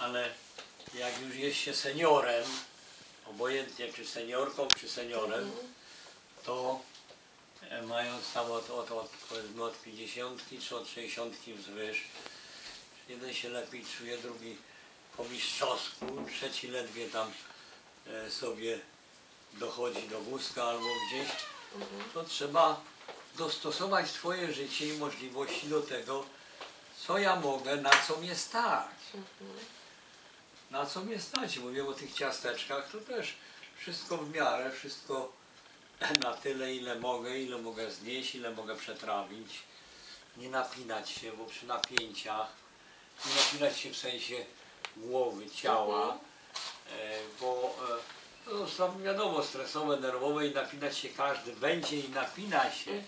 ale jak już jest się seniorem, obojętnie czy seniorką, czy seniorem, to e, mając tam od, od, od, powiedzmy od 50 czy od 60 wzwyż, jeden się lepiej czuje, drugi po mistrzowsku, trzeci ledwie tam e, sobie dochodzi do wózka albo gdzieś, to trzeba dostosować swoje życie i możliwości do tego, co ja mogę, na co mnie stać. Na co mnie stać? Mówię o tych ciasteczkach, to też wszystko w miarę, wszystko na tyle, ile mogę, ile mogę znieść, ile mogę przetrawić. Nie napinać się, bo przy napięciach, nie napinać się w sensie głowy, ciała, e, bo no, są wiadomo stresowe, nerwowe i napinać się każdy będzie i napina się.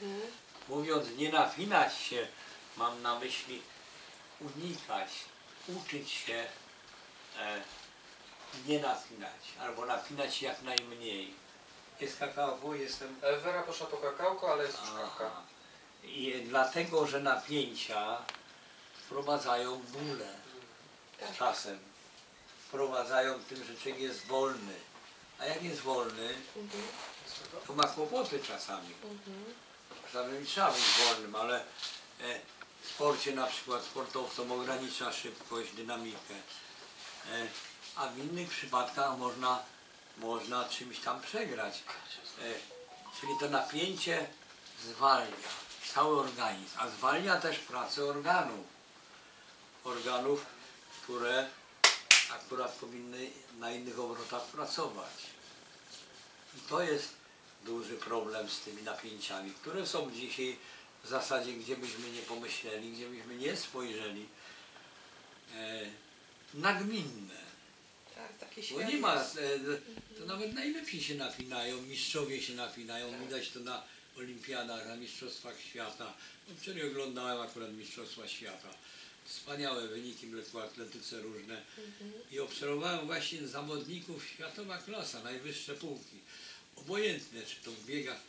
Mówiąc nie napinać się, mam na myśli unikać, uczyć się nie napinać, albo napinać jak najmniej. Jest kakao, jestem E, Wera poszła po kakałko, ale jest już kawka. I dlatego, że napięcia wprowadzają bóle Tak. czasem. Wprowadzają tym, że człowiek jest wolny. A jak jest wolny, to ma kłopoty czasami. Czasami trzeba być wolnym, ale e, w sporcie na przykład sportowcom ogranicza szybkość, dynamikę. E, a w innych przypadkach można, można czymś tam przegrać. E, czyli to napięcie zwalnia cały organizm, a zwalnia też pracę organów. Organów, które akurat powinny na innych obrotach pracować. I to jest duży problem z tymi napięciami, które są dzisiaj w zasadzie, gdzie byśmy nie pomyśleli, gdzie byśmy nie spojrzeli, e, nagminne. Tak, taki Bo nie ma, jest. e, to nawet najlepsi się napinają, mistrzowie się napinają, widać to na olimpiadach, na mistrzostwach świata. Wczoraj oglądałem akurat mistrzostwa świata. Wspaniałe wyniki w lekkoatletyce różne i obserwowałem właśnie zawodników światowa klasa, najwyższe półki. Obojętne, czy to w biegach,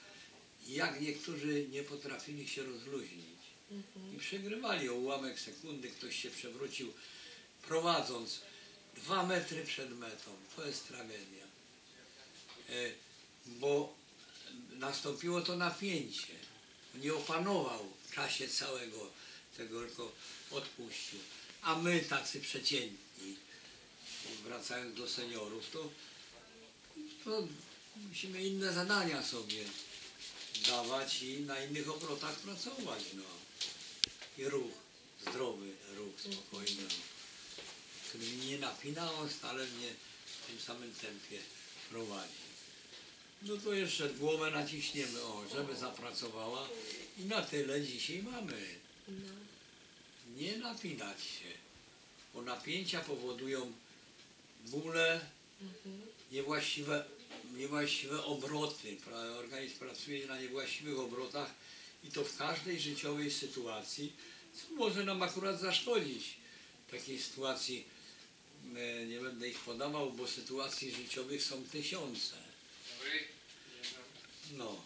jak niektórzy nie potrafili się rozluźnić i przegrywali o ułamek sekundy, ktoś się przewrócił prowadząc dwa metry przed metą. To jest tragedia. E, Bo nastąpiło to napięcie. Nie opanował w czasie całego tego, tylko odpuścił. A my tacy przeciętni, wracając do seniorów, to, to musimy inne zadania sobie dawać i na innych obrotach pracować. No. I ruch, zdrowy ruch, spokojny ruch nie napina, on stale mnie w tym samym tempie prowadzi. No to jeszcze głowę naciśniemy, o, żeby zapracowała i na tyle dzisiaj mamy. Nie napinać się, bo napięcia powodują bóle, niewłaściwe, niewłaściwe obroty. Organizm pracuje na niewłaściwych obrotach i to w każdej życiowej sytuacji, co może nam akurat zaszkodzić. W takiej sytuacji nie będę ich podawał, bo sytuacji życiowych są tysiące. No.